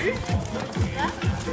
color.